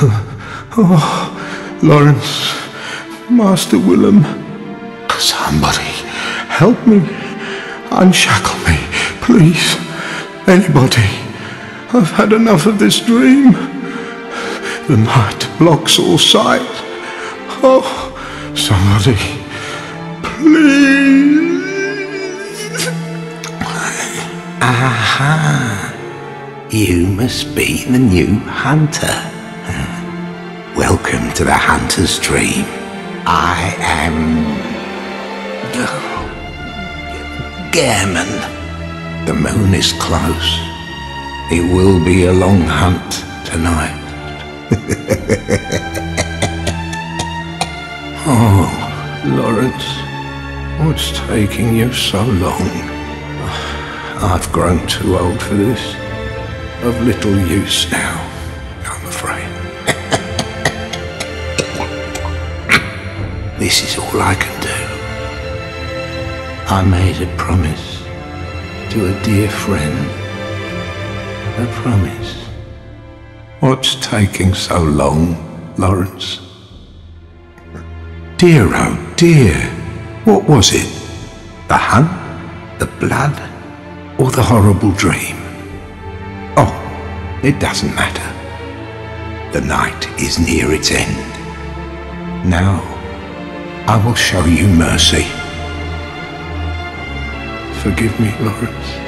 Oh, Lawrence, Master Willem, somebody help me, unshackle me, please. Anybody. I've had enough of this dream. The night blocks all sight. Oh, somebody, please. Aha! You must be the new hunter. Welcome to the hunter's dream. I am. Gehrman. The moon is close. It will be a long hunt tonight. Oh, Lawrence, what's taking you so long? I've grown too old for this. Of little use now, This is all I can do. I made a promise to a dear friend. A promise. What's taking so long, Lawrence? Dear, oh dear. What was it? The hunt? The blood? Or the horrible dream? Oh, it doesn't matter. The night is near its end. Now, I will show you mercy. Forgive me, Lawrence.